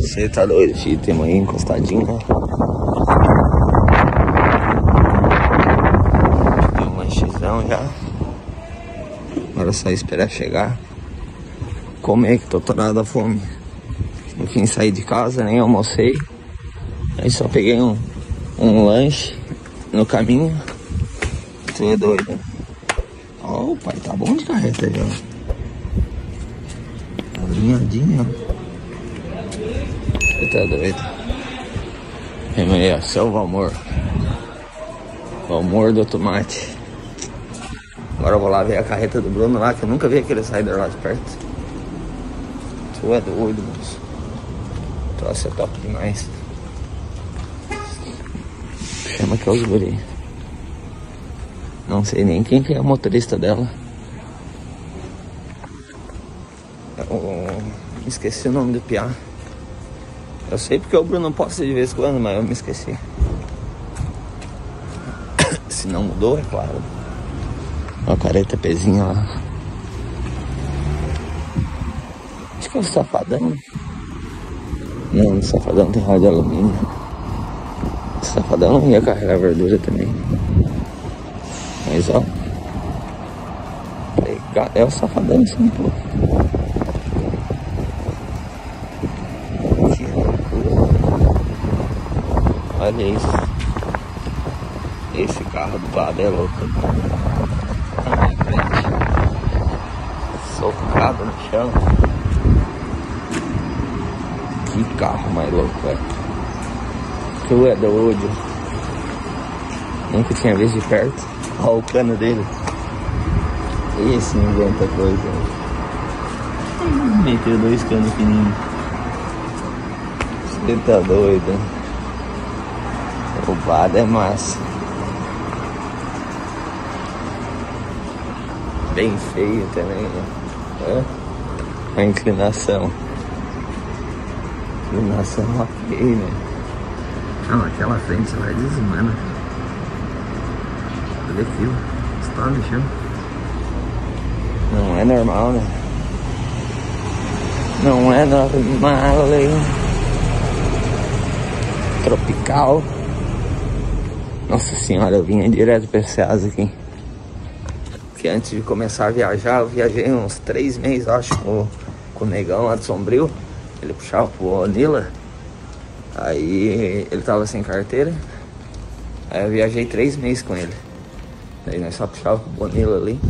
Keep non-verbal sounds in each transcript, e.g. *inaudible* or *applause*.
Você tá doido, filho? Temos aí encostadinho, ó. Deu um lanchezão já. Agora é só esperar chegar. Comer que tô torado da fome. No fim saí de casa, nem almocei. Aí só peguei um, um lanche no caminho. Tu é doido. Ó, o pai tá bom de carreta já. Alinhadinho, ó. Você tá doido? Remediação Valmor. Valmor do tomate. Agora eu vou lá ver a carreta do Bruno lá, que eu nunca vi aquele sair lá de perto. Tu é doido, moço. Troço é top demais. Chama que é os guri. Não sei nem quem que é o motorista dela. Esqueci o nome do piá. Eu sei porque o Bruno posta de vez em quando, mas eu me esqueci. *coughs* Se não mudou, é claro. Uma careta pezinha lá. Acho que é o safadão. Não, o safadão tem rádio de alumínio. O safadão não ia carregar verdura também. Mas ó. É o safadão sim, pô. Olha isso. Esse carro do lado é louco. Na minha frente. Socado no chão. Que carro mais louco, velho. Tu é doido. Nunca tinha visto de perto. Olha o cano dele. Esse não aguenta coisa. Meteu dois canos fininhos. Você tá doido. Roubado é massa. Bem feio também, né? É? A inclinação. Inclinação ok, né? Ah, naquela frente vai desumana. Olha aquilo. Está chão. Não é normal, né? Não é normal, hein? Tropical. Nossa senhora, eu vinha direto para Ceasa aqui. Que antes de começar a viajar, eu viajei uns três meses, acho, com, com o negão lá de Sombrio. Ele puxava pro Onila. Aí ele tava sem carteira. Aí eu viajei três meses com ele. Aí nós só puxava pro Bonila ali.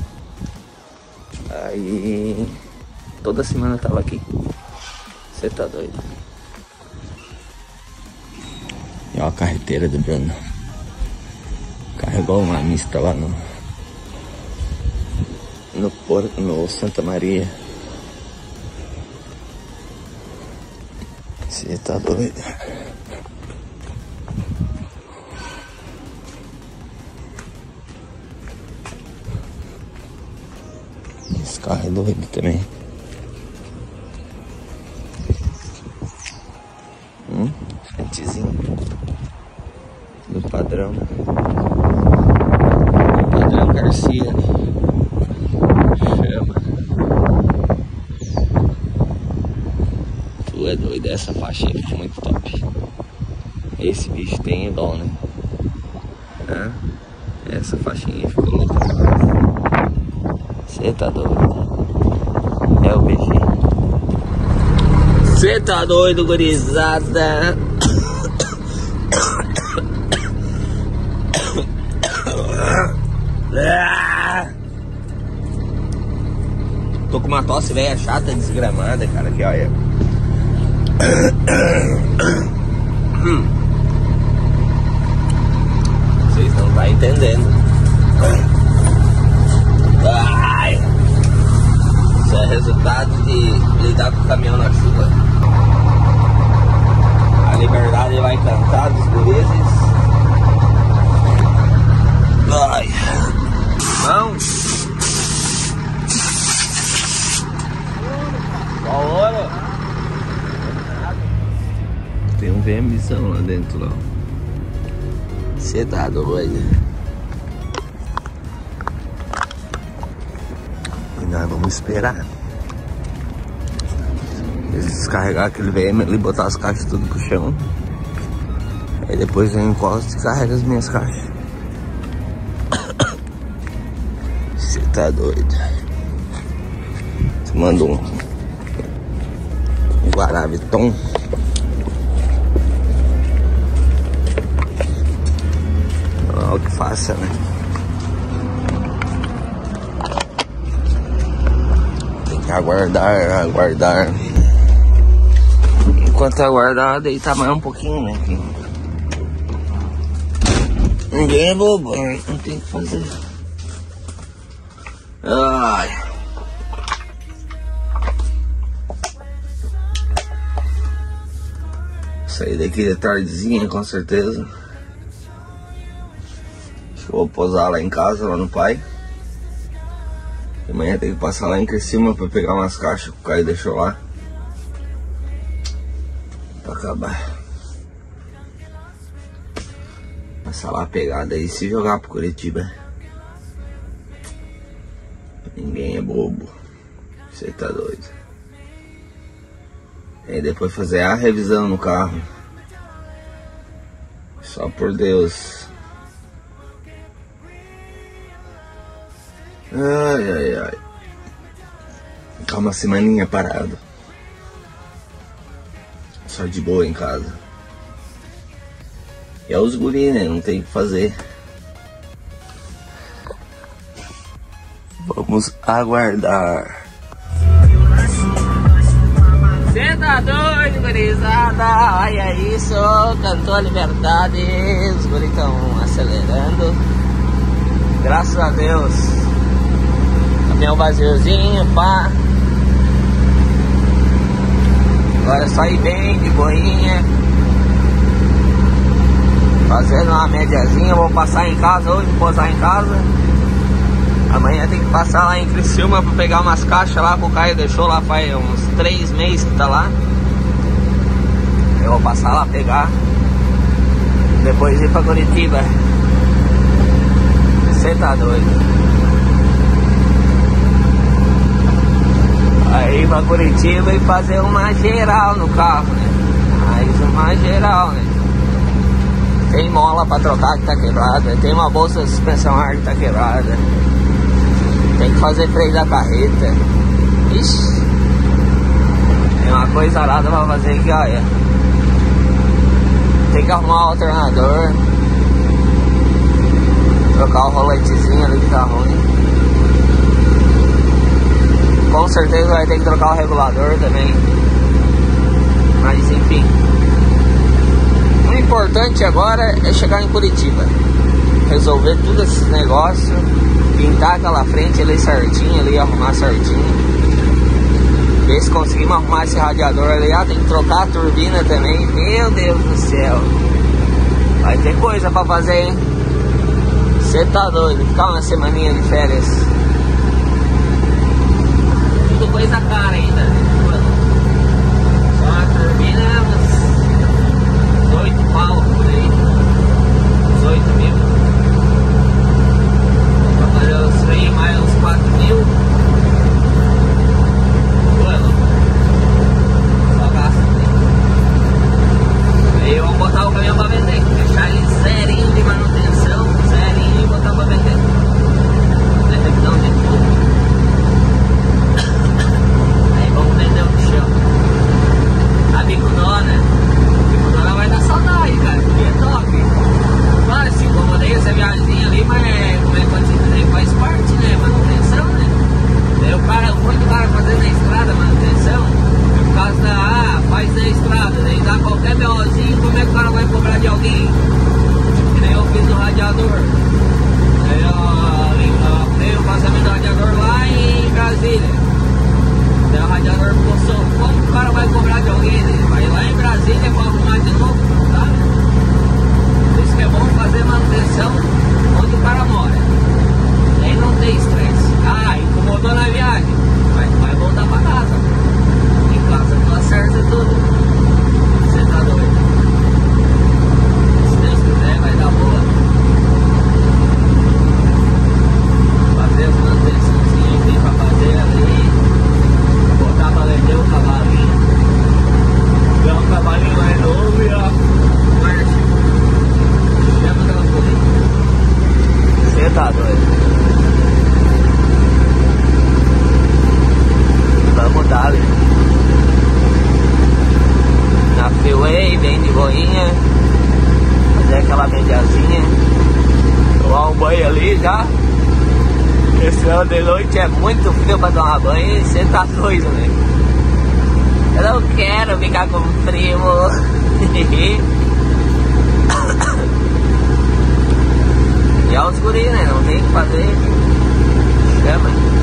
Aí toda semana eu tava aqui. Você tá doido. E ó a carreteira do Bruno. Carregou uma mista lá no. No Porto, no Santa Maria. Você tá doido? Esse carro é doido também. Hum, frentezinho. Do padrão. Padrão Garcia. Chama. Tu é doido, essa faixa aí ficou muito top. Esse bicho tem dó, né? Essa faixinha ficou top. Você tá doido? É o BG. Você tá doido, gurizada? Tô com uma tosse velha chata, desgramada, cara, aqui, olha. Vocês não tá entendendo. Ai. Isso é resultado de lidar com o caminhão na chuva. A liberdade vai cantar dos gurizes. Ai. Não. Qual hora? Tem um VMzão lá dentro lá. Você tá doido? E nós vamos esperar. Descarregar aquele VM ali, botar as caixas tudo pro chão. Aí depois eu encosto e carrego as minhas caixas. *coughs* Você tá doido. Você manda um, um Guaraviton. O que faça, né? Tem que aguardar, aguardar. Enquanto aguardar, deitar mais um pouquinho, né? Ninguém é bobo, né? não tem o que fazer. Ai. Sair daqui de tardezinha, com certeza. Eu vou posar lá em casa, lá no pai. Amanhã tem que passar lá em Criciúma pra pegar umas caixas que o Caio deixou lá. Pra acabar. Passar lá pegar daí e se jogar pro Curitiba. Ninguém é bobo. Você tá doido. E depois fazer a revisão no carro. Só por Deus. Ai, ai, ai. Ficar uma semaninha parado. Só de boa em casa. E é os guri, né? Não tem o que fazer. Vamos aguardar. Cê tá doido, gurizada? Olha isso, cantou a liberdade, os guris estão acelerando. Graças a Deus. Caminhão vaziozinho, pá. Agora é só ir bem, de boinha. Fazendo uma médiazinha, vou passar em casa hoje, posar em casa. Amanhã tem que passar lá em Criciúma pra pegar umas caixas lá que o Caio deixou lá faz uns três meses que tá lá. Eu vou passar lá pegar. Depois ir pra Curitiba. Você tá doido. Aí pra Curitiba e fazer uma geral no carro, né? Mais uma geral, né? Tem mola pra trocar que tá quebrada. Tem uma bolsa de suspensão ar que tá quebrada. Tem que fazer freio da carreta. Ixi. Tem uma coisa arada pra fazer que olha. Tem que arrumar o alternador. Trocar o roletezinho ali que tá ruim. Com certeza vai ter que trocar o regulador também. Mas enfim. O importante agora é chegar em Curitiba. Resolver tudo esses negócios. Pintar aquela frente ali certinho, ali arrumar certinho. Ver se conseguimos arrumar esse radiador ali. Ah, tem que trocar a turbina também. Meu Deus do céu. Vai ter coisa pra fazer, hein? Você tá doido? Ficar uma semaninha de férias. Tudo coisa cara ainda. Só a turbina uns 8 pau por aí. 18 mil. Pra fazer os freios mais uns 4 mil. Mano. Só gasta. Aí vamos botar o caminhão pra vender. Deixar ele zerinho de manutenção. Zerinho e botar pra vender. É revisão de tudo. Aí vamos vender o chão. A bicudona. A bicudona vai dar saudade, cara. Porque é top. Claro, se incomodei essa viagemzinha ali, mas como é que pode dizer? Faz parte, né? Manutenção, né? Daí o cara, muito cara fazendo a estrada, manutenção, por causa da, ah, faz a estrada, daí dá qualquer BOzinho, como é que o cara vai cobrar de alguém? Que nem eu fiz no radiador. Aí eu arrumei o passamento do radiador lá em Brasília. Daí o radiador ficou solto. Como que o cara vai cobrar de alguém? Né? Vai lá em Brasília pra arrumar de novo, tá? Por isso que é bom fazer manutenção onde o cara mora. Aí não tem estresse. Ah, incomodou na viagem. Vai, vai voltar pra casa. Em casa tu acerta tudo. Você tá doido. Se Deus quiser, vai dar boa. Fazer as manutençãozinhas que tem pra fazer ali. Botar pra vender o cavalinho. Mediazinha. Tomar um banho ali já. Esse ano de noite é muito frio pra tomar banho você tá doido, né? Eu não quero ficar com primo. *coughs* e é os guri, né? Não tem o que fazer. Chama.